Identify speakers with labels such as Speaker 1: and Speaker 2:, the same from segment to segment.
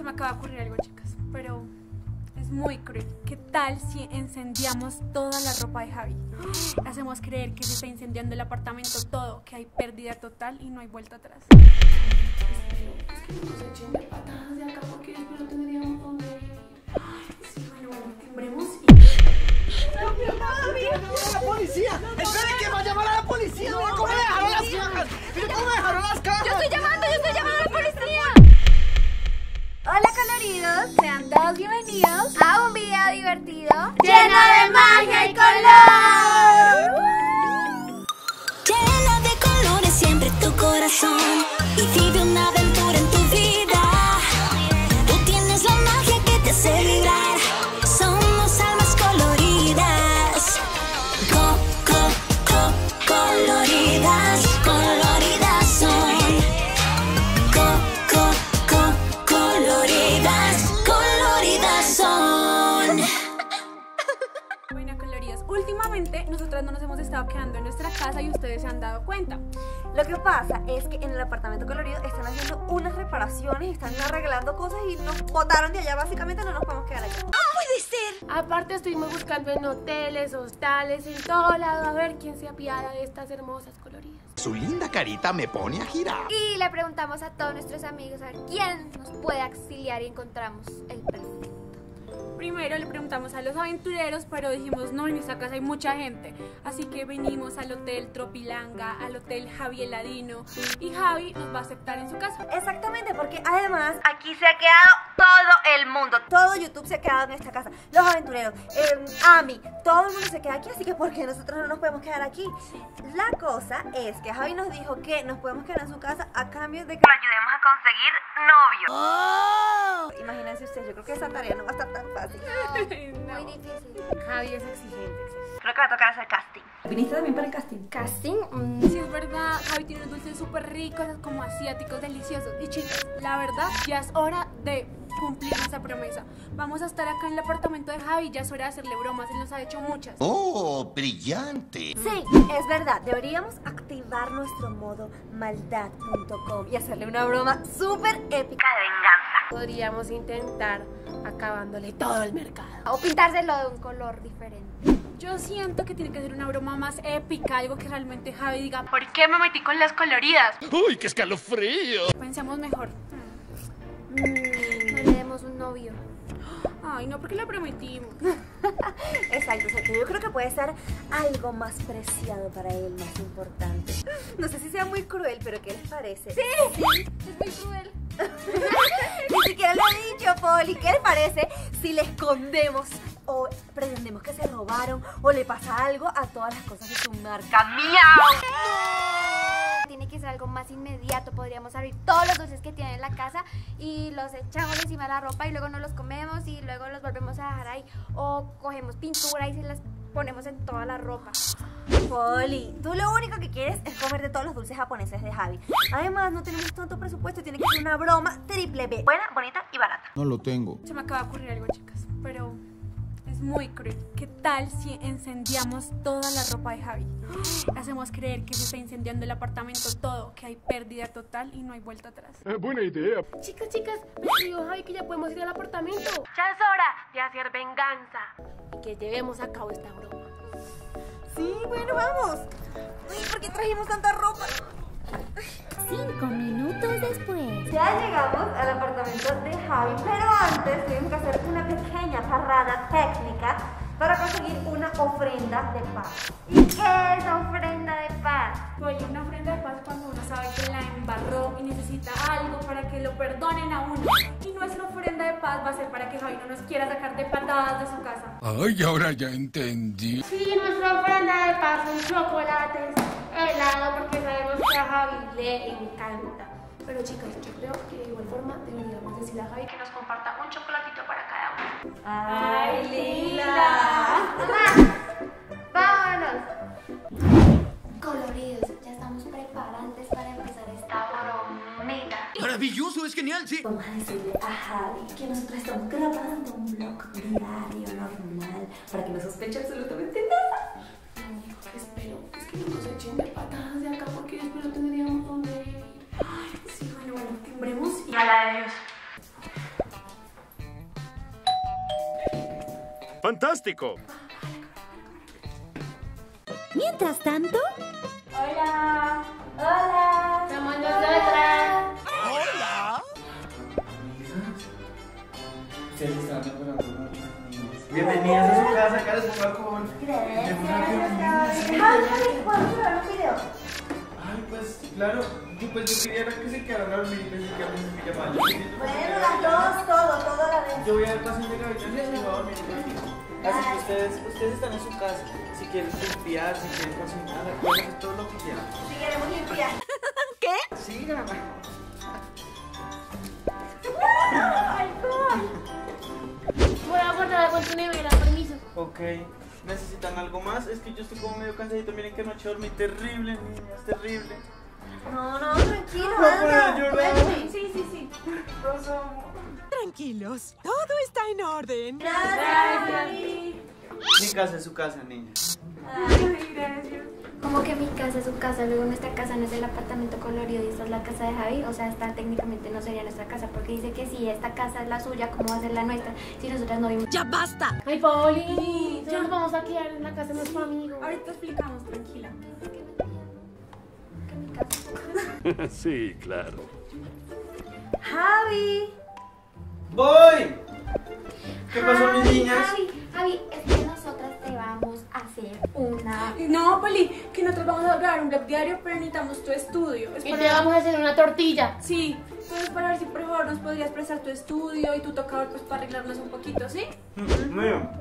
Speaker 1: Se me acaba de ocurrir algo, chicas, pero es muy cruel. ¿Qué tal si incendiamos toda la ropa de Javi? Hacemos creer que se está incendiando el apartamento todo, que hay pérdida total y no hay vuelta atrás.
Speaker 2: Es que no nos echen de patadas de acá porque después no tendríamos dónde ir.
Speaker 1: Sí, bueno, bueno, timbremos y...
Speaker 3: ¡La policía! ¡Espere que va a llamar a la policía! ¡Mira cómo me dejaron las cajas! ¡Mira cómo me dejaron las cajas!
Speaker 1: ¡Yo estoy llamando, yo estoy llamando!
Speaker 4: Hola coloridos, sean todos bienvenidos a un video divertido
Speaker 1: ¡Lleno de magia y color!
Speaker 5: Llena de colores siempre tu corazón y vive una aventura en tu vida. Tú tienes la magia que te hace
Speaker 1: estado quedando en nuestra casa y ustedes se han dado cuenta.
Speaker 4: Lo que pasa es que en el apartamento colorido están haciendo unas reparaciones, están arreglando cosas y nos botaron de allá, básicamente no nos podemos quedar allá.
Speaker 2: Aparte estuvimos buscando en hoteles, hostales, en todo lado a ver quién se apiada de estas hermosas coloridas.
Speaker 3: Su linda carita me pone a girar.
Speaker 4: Y le preguntamos a todos nuestros amigos a ver quién nos puede auxiliar y encontramos el perfecto.
Speaker 1: Primero le preguntamos a los aventureros, pero dijimos, no, en esta casa hay mucha gente. Así que venimos al Hotel Tropilanga, al Hotel Javi Eladino, y Javi nos va a aceptar en su casa.
Speaker 4: Exactamente, porque además aquí se ha quedado todo el mundo. Todo YouTube se ha quedado en esta casa. Los aventureros, eh, Ami, todo el mundo se queda aquí, así que ¿por qué nosotros no nos podemos quedar aquí? La cosa es que Javi nos dijo que nos podemos quedar en su casa a cambio de que lo ayudemos a conseguir novio. Imagínense ustedes, yo creo que esa tarea no va a estar tan fácil.
Speaker 1: No.
Speaker 4: Muy difícil.
Speaker 2: Javi es exigente.
Speaker 4: Creo que va a tocar hacer casting. ¿Viniste también para el casting?
Speaker 2: Casting, mm,
Speaker 1: Sí, es verdad, Javi tiene unos dulces súper ricos, como asiáticos, deliciosos. Y chicas, la verdad, ya es hora de cumplir esa promesa. Vamos a estar acá en el apartamento de Javi, ya es hora de hacerle bromas, él nos ha hecho muchas.
Speaker 3: ¡Oh, brillante!
Speaker 4: Sí, es verdad. Deberíamos activar nuestro modo maldad.com y hacerle una broma súper épica de venganza.
Speaker 2: Podríamos intentar acabándole todo el mercado.
Speaker 4: O pintárselo de un color diferente.
Speaker 1: Yo siento que tiene que ser una broma más épica, algo que realmente Javi diga, ¿por qué me metí con las coloridas?
Speaker 3: ¡Uy, qué escalofrío!
Speaker 1: Pensemos mejor.
Speaker 4: No le demos un novio.
Speaker 1: Ay, no, porque lo prometimos.
Speaker 4: Exacto, exacto. Yo creo que puede ser algo más preciado para él, más importante. No sé si sea muy cruel, pero ¿qué les parece? Sí, es muy cruel. Ni siquiera lo he dicho, Poli. ¿Qué les parece si le escondemos o pretendemos que se robaron o le pasa algo a todas las cosas de su marca? ¡Miau! Tiene que ser algo más inmediato. Podríamos abrir todos los dulces que tiene en la casa y los echamos encima de la ropa y luego no los comemos y luego los volvemos a dejar ahí. O cogemos pintura y se las ponemos en toda la ropa. Poli, tú lo único que quieres es comer de todos los dulces japoneses de Javi. Además, no tenemos tanto presupuesto, tiene que ser una broma triple B. Buena, bonita y barata.
Speaker 3: No lo tengo.
Speaker 1: Se me acaba de ocurrir algo, chicas, pero es muy cruel. ¿Qué tal si incendiamos toda la ropa de Javi? Hacemos creer que se está incendiando el apartamento todo, que hay pérdida total y no hay vuelta atrás.
Speaker 3: buena idea.
Speaker 2: Chicas, chicas, me escribió Javi que ya podemos ir al apartamento. Ya es hora de hacer venganza y que llevemos a cabo esta broma.
Speaker 4: Sí, bueno, vamos. Uy, ¿por qué trajimos tanta ropa?
Speaker 5: Cinco minutos después.
Speaker 4: Ya llegamos al apartamento de Javi, pero antes tuvimos que hacer una pequeña parrada técnica para conseguir una ofrenda de paz. ¿Y qué es ofrenda de paz?
Speaker 1: Oye, una ofrenda de paz cuando uno sabe que la embarró y necesita algo para que lo perdonen a uno. Y nuestra ofrenda de paz va a ser para que Javi no nos quiera sacar de patadas de su casa.
Speaker 6: Ay, ahora ya entendí.
Speaker 2: Sí, nuestra ofrenda de paz son chocolates, helado, porque sabemos que a Javi le encanta. Pero chicas, yo creo que de igual forma deberíamos decirle a Javi que nos comparta un chocolatito para cada uno.
Speaker 4: ¡Ay, Lila! ¡Vámonos!
Speaker 5: Coloridos, ya estamos preparantes para empezar esta bromita.
Speaker 3: Maravilloso, es genial, sí.
Speaker 5: Vamos a decirle a Javi que nosotros estamos grabando un vlog diario normal para que no sospeche absolutamente nada.
Speaker 7: ¡Fantástico!
Speaker 8: Mientras tanto,
Speaker 2: Hola. Hola. Somos nosotras.
Speaker 3: Mucho. Bienvenidas a su casa, acá les pongo alcohol. Ay, pues, claro, yo, pues yo quería era que se quedaran a dormir y pensé que a mí me llamaban. Yo siento que-
Speaker 4: Bueno, las dos, todo, todo a la vez.
Speaker 3: Yo voy a pasar de cabello y voy a dormir. Así que ustedes, ustedes están en su casa. Si quieren limpiar, si quieren cocinar, pueden hacer todo lo que quieran.
Speaker 4: Si queremos limpiar.
Speaker 3: Sí, mamá.
Speaker 2: Voy a guardar algo en tu nevera, permiso.
Speaker 3: Ok. ¿Necesitan algo más? Es que yo estoy como medio cansadito. Miren que anoche dormí terrible, niñas, terrible.
Speaker 4: No, no, tranquilo,
Speaker 3: No puedo
Speaker 4: anda.
Speaker 3: llorar.
Speaker 1: Sí, sí, sí.
Speaker 3: Los amo.
Speaker 9: Tranquilos, todo está en orden.
Speaker 4: Gracias.
Speaker 3: Mi casa es su casa, niña.
Speaker 1: Ay, gracias.
Speaker 2: Como que mi casa es su casa, luego nuestra casa no es el apartamento colorido y esta es la casa de Javi, o sea, esta técnicamente no sería nuestra casa, porque dice que si esta casa es la suya, ¿cómo va a ser la nuestra? Si nosotras no vimos.
Speaker 9: ¡Ya basta!
Speaker 2: Ay, Pauli, ya nos vamos a quedar en la casa de nuestro amigo.
Speaker 1: Ahorita explicamos, tranquila.
Speaker 2: Que mi casa es su casa.
Speaker 7: Sí, claro.
Speaker 4: Javi.
Speaker 3: ¡Voy! ¿Qué pasó, mis niñas?
Speaker 2: Javi, Javi, es que nosotras te vamos a hacer una...
Speaker 1: No, Poli, que nosotros vamos a grabar un blog diario, pero necesitamos tu estudio. Es
Speaker 2: Y
Speaker 1: para-
Speaker 2: te vamos a hacer una tortilla.
Speaker 1: Sí, entonces para ver si por favor nos podrías prestar tu estudio y tu tocador pues para arreglarnos un poquito, ¿sí?
Speaker 3: Mira,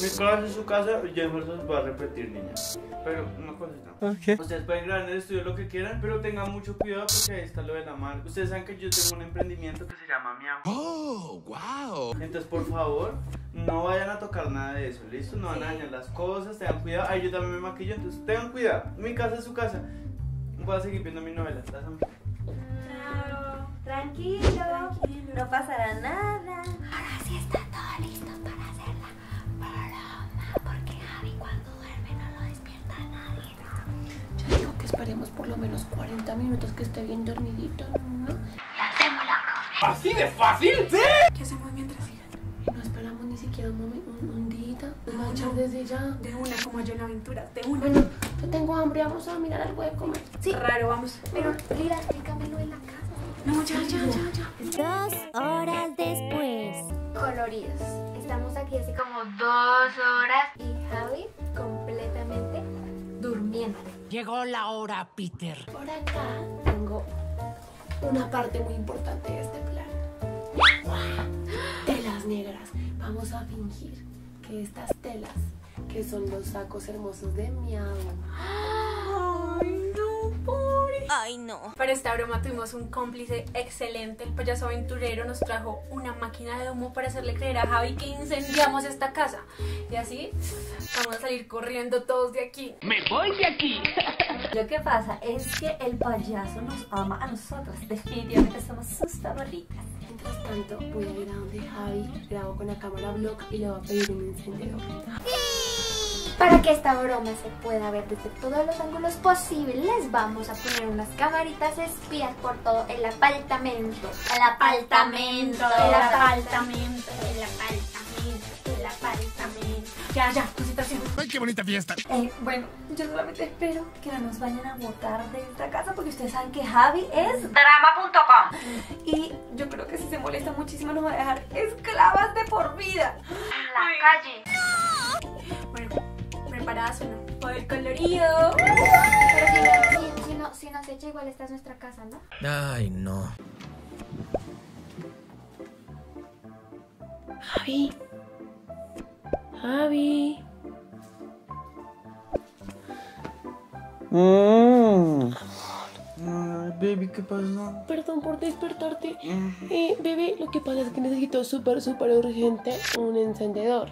Speaker 3: mi casa es su casa y ya mejor se los voy a repetir, niñas. Pero una cosita. Ustedes pueden grabar en el estudio lo que quieran, pero tengan mucho cuidado porque ahí está lo de la marca. Ustedes saben que yo tengo un emprendimiento que se llama Miau.
Speaker 6: Oh, wow.
Speaker 3: Entonces, por favor, no vayan a tocar nada de eso, ¿listo? No van a dañar las cosas, tengan cuidado. Ay, yo también me maquillo, entonces tengan cuidado. Mi casa es su casa. Voy a seguir viendo mi novela. Las amo.
Speaker 1: Claro.
Speaker 4: Tranquilo. No pasará nada.
Speaker 2: Ahora sí está todo listo esperemos por lo menos 40 minutos que esté bien dormidito, ¿no? Y hacemos la broma.
Speaker 6: ¿Así de fácil? ¿Sí?
Speaker 1: ¿Qué hacemos mientras sigan?
Speaker 2: Y no esperamos ni siquiera un momento, un, un día. Desde ya.
Speaker 1: De una, como yo en aventuras, de una.
Speaker 2: Bueno, yo tengo hambre, vamos a mirar algo de comer. Sí,
Speaker 1: Raro, vamos.
Speaker 2: pero Lira, explícamelo en la casa.
Speaker 1: No, ya, ya, ya, ya.
Speaker 8: dos horas después.
Speaker 2: coloridos. Estamos aquí así como dos horas y Javi completamente durmiendo.
Speaker 9: Llegó la hora, Peter.
Speaker 2: Por acá tengo una parte muy importante de este plan. Telas negras. Vamos a fingir que estas telas, que son los sacos hermosos de Miau.
Speaker 1: No. Para esta broma tuvimos un cómplice excelente. El payaso aventurero nos trajo una máquina de humo para hacerle creer a Javi que incendiamos esta casa. Y así vamos a salir corriendo todos de aquí.
Speaker 5: Lo que pasa es que el payaso nos ama a nosotras. Definitivamente somos sus favoritas.
Speaker 2: Mientras tanto, voy a ir a donde Javi, grabo con la cámara vlog y le voy a pedir un encendedor. Para que esta broma se pueda ver desde todos los ángulos posibles, vamos a poner unas camaritas espías por todo el apartamento. El apartamento, el apartamento, el apartamento, el apartamento.
Speaker 1: Ya, ya, concentración.
Speaker 6: ¡Ay, qué bonita fiesta!
Speaker 5: Eh, bueno, yo solamente espero que no nos vayan a botar de esta casa porque ustedes saben que Javi es drama.com. Y yo creo que si se molesta muchísimo nos va a dejar esclavas de por vida.
Speaker 1: Bueno, ¿preparadas o no? Por el colorido.
Speaker 2: Pero si, no- si, si no, si nos echa igual esta es nuestra casa, ¿no?
Speaker 6: Ay, no.
Speaker 2: Javi. Javi.
Speaker 3: Mmm. Ay, baby, ¿qué pasó?
Speaker 2: Perdón por despertarte. Eh, bebé, lo que pasa es que necesito súper, súper urgente un encendedor.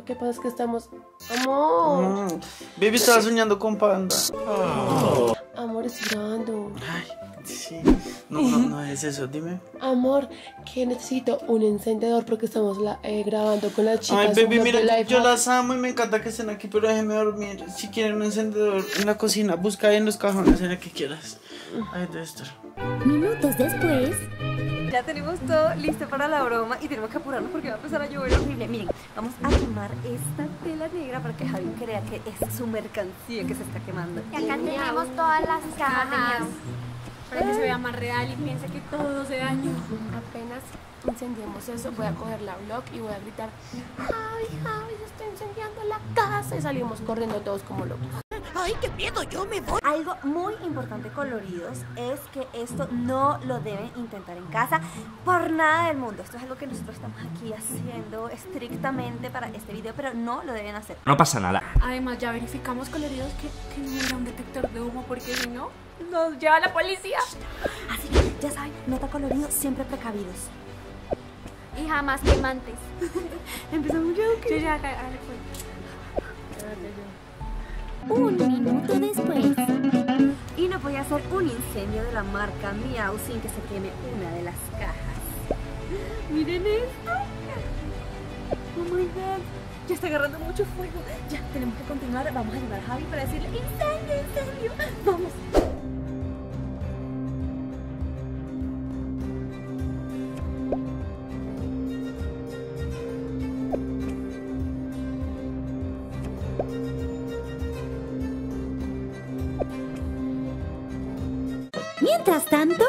Speaker 2: Lo que pasa es que estamos... Amor.
Speaker 3: Mm. Baby estaba soñando con panda.
Speaker 2: Amor, estoy grabando.
Speaker 3: Ay, sí. No, no, no es eso, dime.
Speaker 2: Amor, que necesito un encendedor porque estamos la- eh, grabando con las chicas.
Speaker 3: Ay, baby, mira, yo las amo y me encanta que estén aquí, pero déjenme dormir. Si quieren un encendedor en la cocina, busca ahí en los cajones, en el que quieras. Ahí debe estar.
Speaker 8: Minutos después.
Speaker 4: Ya tenemos todo listo para la broma y tenemos que apurarnos porque va a empezar a llover horrible. Miren, vamos a quemar esta tela negra para que Javi crea que es su mercancía que se está quemando.
Speaker 2: Y acá tenemos todas las cajas.
Speaker 1: Para que se vea más real y piense que todo se dañó.
Speaker 2: Apenas incendiemos eso, voy a coger la blog y voy a gritar Javi, Javi, se está incendiando la casa y salimos corriendo todos como locos.
Speaker 9: ¡Ay, qué miedo! ¡Yo me voy!
Speaker 4: Algo muy importante coloridos es que esto no lo deben intentar en casa por nada del mundo. Esto es algo que nosotros estamos aquí haciendo estrictamente para este video, pero no lo deben hacer.
Speaker 7: No pasa nada.
Speaker 1: Además, ya verificamos coloridos que, que no era un detector de humo porque si no, nos lleva la policía.
Speaker 4: Así que ya saben, nota colorido, siempre precavidos.
Speaker 2: Y jamás quemantes.
Speaker 4: Empezamos ya,
Speaker 1: Yo ya.
Speaker 8: Un minuto después.
Speaker 4: Y no podía ser un incendio de la marca Miau sin que se queme una de las cajas. Miren esto. Oh my god. Ya está agarrando mucho fuego. Ya, tenemos que continuar. Vamos a llamar a Javi para decirle incendio, incendio. Vamos.
Speaker 8: Mientras tanto,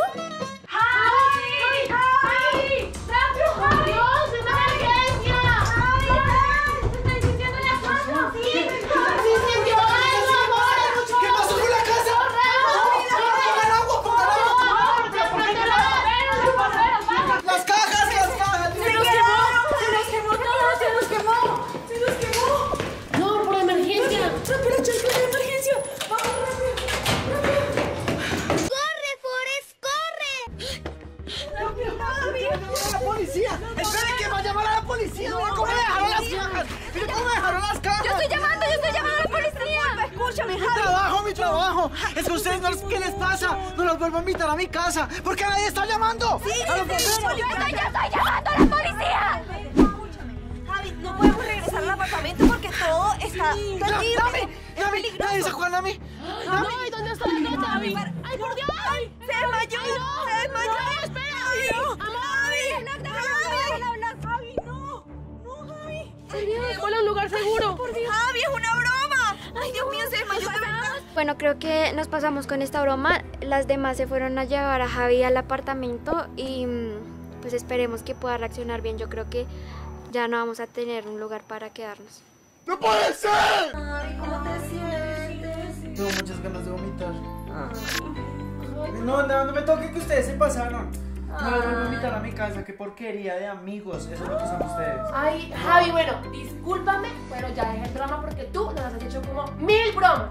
Speaker 6: mi casa. ¿Por qué nadie está llamando?
Speaker 4: Sí,
Speaker 6: ¡A los
Speaker 4: sí, sí,
Speaker 6: bomberos!
Speaker 4: yo estoy, yo estoy llamando a la policía. Escúchame, Javi, no podemos regresar al apartamento porque todo está
Speaker 6: ¡Ya,
Speaker 4: perdido.
Speaker 6: ¡Dame! ¡Dame! ¡Nadie sacó a Nami!
Speaker 2: ¡Ay, ¿dónde está la nota, Javi? ¡Ay, por Dios!
Speaker 4: Se desmayó, se desmayó.
Speaker 2: ¡No, espera! ¡Amor!
Speaker 4: Javi, no, no, Javi.
Speaker 2: ¡Déjala a un lugar seguro! ¡Por Dios!
Speaker 4: Javi, es una broma. Ay, Dios mío, se desmayó.
Speaker 10: Bueno, creo que nos pasamos con esta broma. Las demás se fueron a llevar a Javi al apartamento y mm, pues esperemos que pueda reaccionar bien. Yo creo que ya no vamos a tener un lugar para quedarnos.
Speaker 6: ¡No puede ser!
Speaker 4: Javi, ¿cómo te sientes?
Speaker 3: Tengo muchas ganas de vomitar. No, no, no me toque que ustedes se pasaron. No los vuelvo a invitar a mi casa, qué porquería de amigos. Eso es lo que son ustedes.
Speaker 2: Ay, Javi, bueno, discúlpame, pero ya dejé el drama porque tú nos has hecho como mil bromas.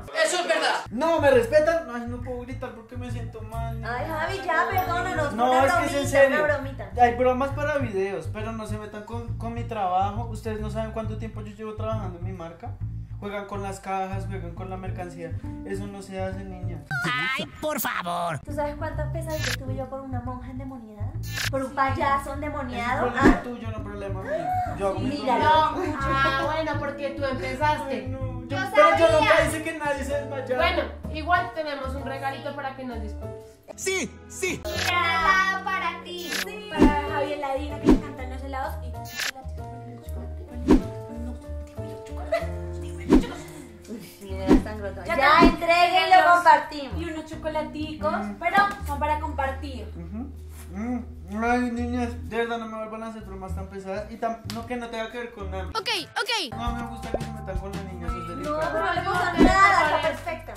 Speaker 3: No, ¿me respetan? Ay, no puedo gritar porque me siento mal.
Speaker 4: Ay, Javi, ya, perdónanos.
Speaker 3: No,
Speaker 4: una
Speaker 3: es que es en
Speaker 4: bromita,
Speaker 3: serio.
Speaker 4: Una bromita.
Speaker 3: Hay bromas para videos, pero no se metan con, con mi trabajo. Ustedes no saben cuánto tiempo yo llevo trabajando en mi marca. Juegan con las cajas, juegan con la mercancía. Eso no se hace, niña.
Speaker 9: ¡Ay, por favor!
Speaker 4: ¿Tú sabes cuántas pesadillas tuve yo por una monja endemoniada? ¿Por un payaso
Speaker 3: Es
Speaker 4: endemoniado?
Speaker 3: problema
Speaker 4: Ah,
Speaker 3: tuyo, no problema mío. Yo hago mi
Speaker 4: Mira.
Speaker 2: No, ah, bueno, porque tú empezaste.
Speaker 3: Ay, no, yo- pero yo nunca hice que nadie se desmayara.
Speaker 2: Bueno, igual tenemos un regalito para que nos disculpes.
Speaker 6: ¡Sí! ¡Sí!
Speaker 4: para entreguen y lo compartimos.
Speaker 1: y unos chocolaticos, pero son para compartir.
Speaker 3: Ujú. Mm. Ay, niñas, de verdad no me vuelvan a hacer bromas tan pesadas. Y tam- no que no tenga que ver con nada.
Speaker 10: Ok, ok.
Speaker 3: No me gusta que se metan con la niña, eso es
Speaker 4: No,
Speaker 3: delicado.
Speaker 4: pero no le
Speaker 2: No,
Speaker 4: nada,
Speaker 2: no,
Speaker 4: está
Speaker 2: no.
Speaker 4: perfecta.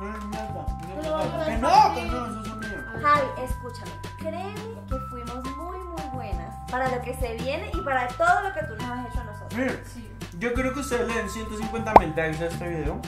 Speaker 3: No es nada.
Speaker 2: No,
Speaker 3: No, no, no, eso es mío.
Speaker 4: Javi, escúchame. Créeme que fuimos muy, muy buenas para lo que se viene y para todo lo que tú nos has hecho a nosotros.
Speaker 3: Miren, yo creo que ustedes le den 150 mil likes a este video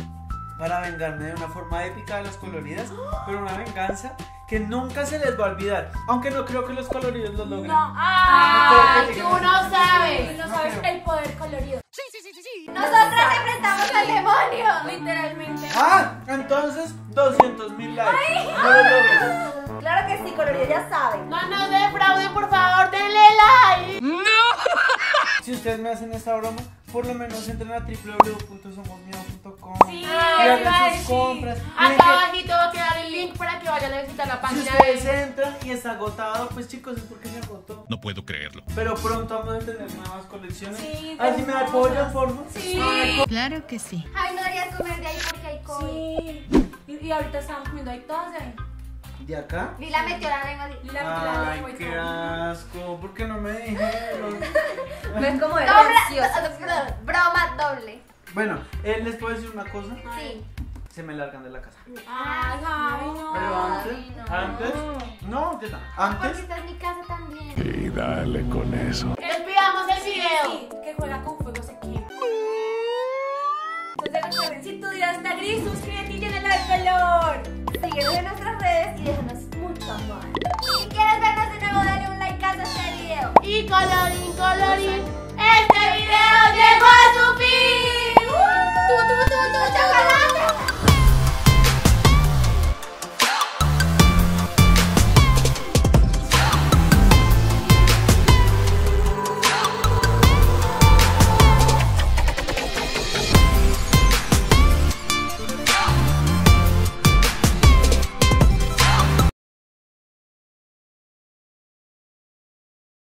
Speaker 3: para vengarme de una forma épica de las coloridas, pero una venganza que nunca se les va a olvidar. Aunque no creo que los coloridos lo logren.
Speaker 1: No,
Speaker 2: ¡Ay, tú no
Speaker 1: tú
Speaker 2: sabes!
Speaker 1: no sabes el poder colorido.
Speaker 9: Sí, sí, sí, sí, sí.
Speaker 4: Nosotras enfrentamos al demonio.
Speaker 1: Literalmente.
Speaker 3: Ah, entonces 200 mil likes. No lo logren.
Speaker 4: Claro que sí, colorido, ya saben.
Speaker 2: No nos defrauden, por favor, denle like.
Speaker 3: Si ustedes me hacen esta broma, por lo menos entren a www.somosmiedo.com
Speaker 2: Sí,
Speaker 6: sus
Speaker 2: decir.
Speaker 6: compras.
Speaker 2: Acá abajito va a quedar el link para que vayan a visitar la
Speaker 3: Si
Speaker 2: página
Speaker 3: ustedes
Speaker 2: de
Speaker 3: entran y está agotado, pues chicos, es porque se agotó.
Speaker 7: No puedo creerlo.
Speaker 3: Pero pronto vamos a tener nuevas colecciones.
Speaker 1: Sí,
Speaker 3: Así me apoyan, por favor.
Speaker 1: Sí.
Speaker 9: Claro que sí.
Speaker 4: Ay, no deberías comer de ahí porque hay COVID.
Speaker 1: Sí. Y, y ahorita estamos comiendo ahí todas de ahí.
Speaker 3: ¿De acá?
Speaker 4: Lila metió la lengua.
Speaker 1: Y la,
Speaker 3: Ay,
Speaker 1: lengua y
Speaker 3: qué
Speaker 1: todo.
Speaker 3: asco. ¿Por qué no me dijeron?
Speaker 4: No es como de.
Speaker 5: Broma doble.
Speaker 3: Bueno, eh, les puedo decir una cosa.
Speaker 4: Sí.
Speaker 3: Se me largan de la casa.
Speaker 1: Ay, Javi, no.
Speaker 3: Pero antes, antes, no, ¿qué tal? Antes,
Speaker 4: Porque esta es mi casa también.
Speaker 7: Y dale con eso.
Speaker 2: Despidamos el video.
Speaker 1: Sí, que juega con fuego se quema. Entonces recuerden, si tu día está gris, suscríbete y llénala de color.
Speaker 4: Síguenos en nuestras redes y déjanos mucho amor. Si quieres vernos de nuevo, dale un like a este video.
Speaker 2: Y colorín, colorín, este video llegó a su fin.
Speaker 4: ¡Tú, tú, tú, tú, chocolate!